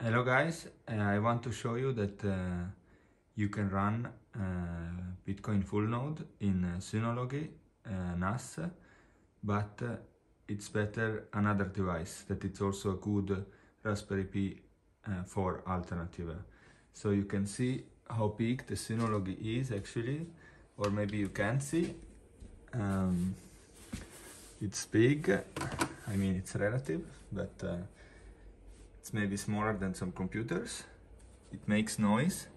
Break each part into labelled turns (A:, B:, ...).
A: Hello guys, uh, I want to show you that uh, you can run uh, Bitcoin full node in uh, Synology uh, NAS, but uh, it's better another device that it's also a good Raspberry Pi uh, 4 alternative. So you can see how big the Synology is actually, or maybe you can't see. Um, it's big, I mean it's relative, but it's maybe smaller than some computers. It makes noise,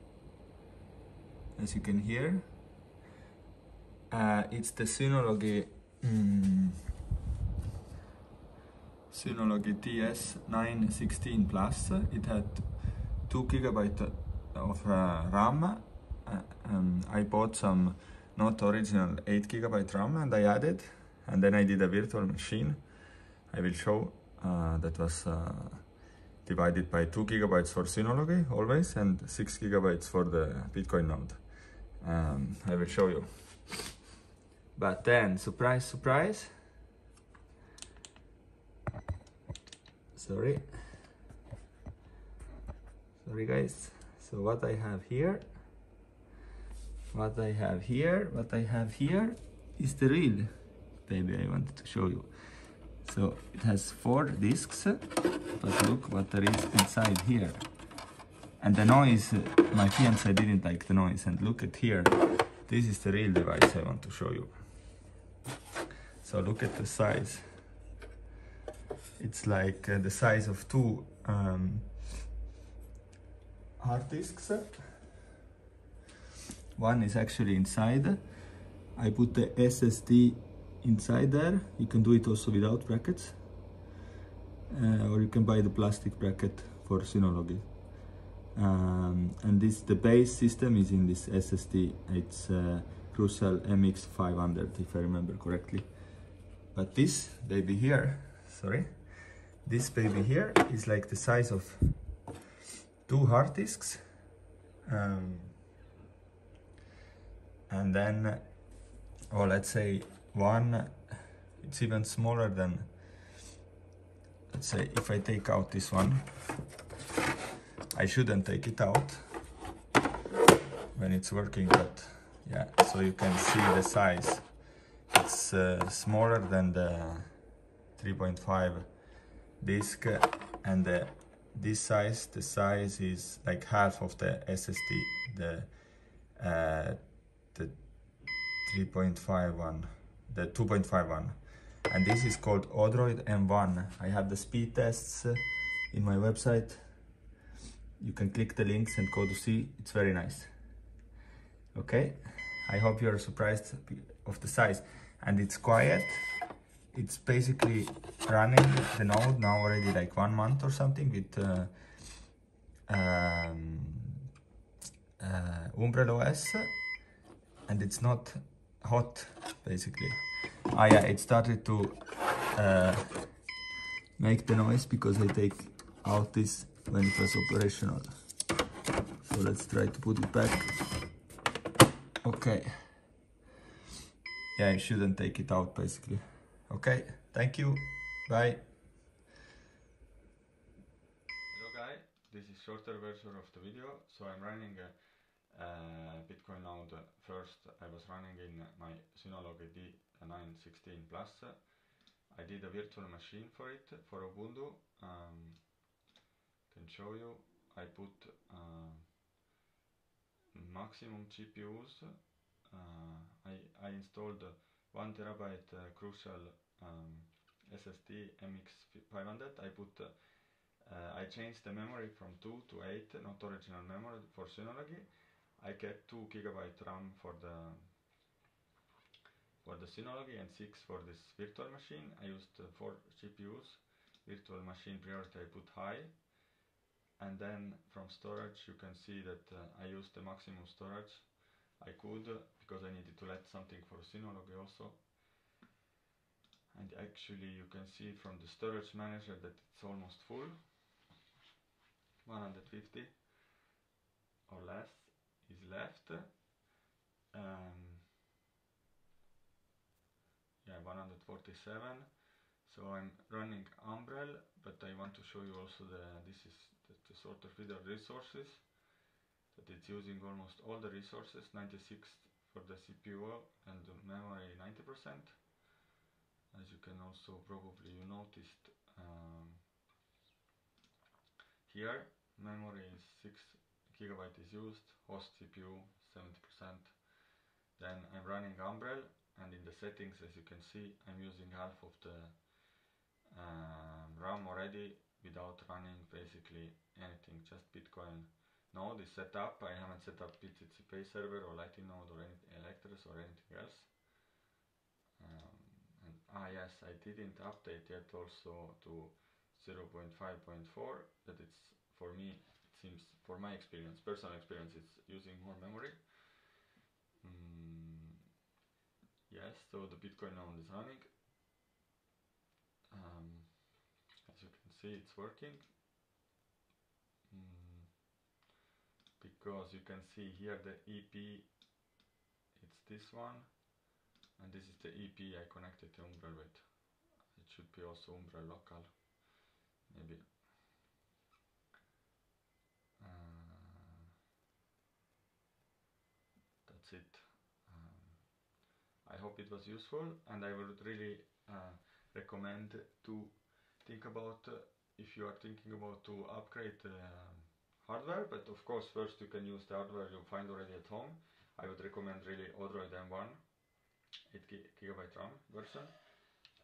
A: as you can hear. Uh, it's the Synology mm, Synology TS916 Plus. It had two gigabyte of uh, RAM. Uh, um, I bought some not original 8 gigabyte RAM and I added, and then I did a virtual machine. I will show uh, that was uh, divided by 2 gigabytes for Synology always and 6 gigabytes for the Bitcoin node. Um, I will show you. But then, surprise, surprise. Sorry. Sorry guys. So what I have here, what I have here, what I have here is the real baby I wanted to show you. So it has four discs, but look what there is inside here. And the noise, my fiance didn't like the noise. And look at here, this is the real device I want to show you. So look at the size. It's like uh, the size of two um, hard disks. One is actually inside. I put the SSD inside there. You can do it also without brackets. Uh, or you can buy the plastic bracket for Synology. Um, and this the base system is in this SSD. It's uh, Crucial MX500 if I remember correctly. But this baby here, sorry, this baby here is like the size of two hard disks. Um, and then, or let's say one, it's even smaller than, let's say if I take out this one, I shouldn't take it out when it's working, but yeah, so you can see the size. It's uh, smaller than the 3.5 disc and the, this size, the size is like half of the SSD, the, uh, the 3.5 one, the 2.5 one. And this is called Odroid M1. I have the speed tests in my website. You can click the links and go to see. It's very nice. Okay? I hope you're surprised of the size. And it's quiet. It's basically running the node now already like one month or something with uh, um, uh, Umbrel OS and it's not hot basically ah yeah it started to uh, make the noise because I take out this when it was operational. So let's try to put it back. Okay. Yeah, I shouldn't take it out basically. Okay, thank you. Bye. Hello guys, this is shorter version of the video. So I'm running a, a Bitcoin node. First I was running in my Synology D916 Plus. I did a virtual machine for it, for Ubuntu. Um, can show you I put uh, maximum CPUs uh, I, I installed 1 terabyte uh, crucial um, SSD MX500 I put uh, I changed the memory from 2 to 8 not original memory for Synology I get 2 gigabyte RAM for the for the Synology and 6 for this virtual machine. I used 4 CPUs virtual machine priority I put high. And then from storage you can see that uh, I used the maximum storage I could because I needed to let something for Synology also. And actually you can see from the storage manager that it's almost full. 150 or less is left. Um, yeah 147 so I'm running Umbrel but I want to show you also the this is the, the sort of video resources that it's using almost all the resources 96 for the CPU and the memory 90% as you can also probably you noticed um, here memory is 6 gigabyte is used host CPU 70% then I'm running Umbrel and in the settings as you can see I'm using half of the um, RAM already without running basically anything just Bitcoin node is set up. I haven't set up BTC server or Lightning node or any Electrs or anything else. Um, and ah yes I didn't update yet also to 0.5.4 but it's for me seems for my experience personal experience it's using more memory. Mm, yes so the Bitcoin node is running um, as you can see it's working. Mm, because you can see here the IP it's this one and this is the IP I connected to Umbrel with it should be also Umbrel local maybe that's it. Um, I hope it was useful and I would really uh, recommend to think about uh, if you are thinking about to upgrade um, hardware but of course first you can use the hardware you find already at home. I would recommend really Odroid M1 8 gigabyte RAM version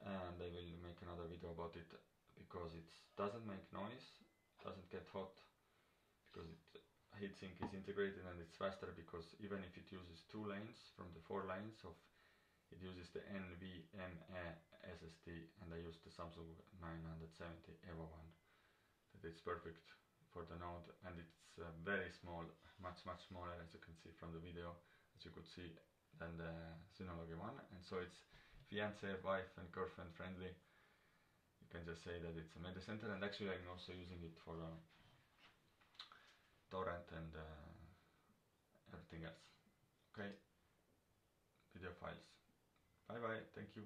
A: and I will make another video about it because it doesn't make noise doesn't get hot because it heatsink is integrated and it's faster because even if it uses two lanes from the four lanes of it uses the NVMe SSD and I use the Samsung 970 EVO one. That it's perfect for the node and it's uh, very small much much smaller as you can see from the video as you could see than the Synology one. And so it's fiance wife and girlfriend friendly. You can just say that it's a media center and actually I'm also using it for uh, torrent and uh, everything else. Okay? Video files. Bye bye thank you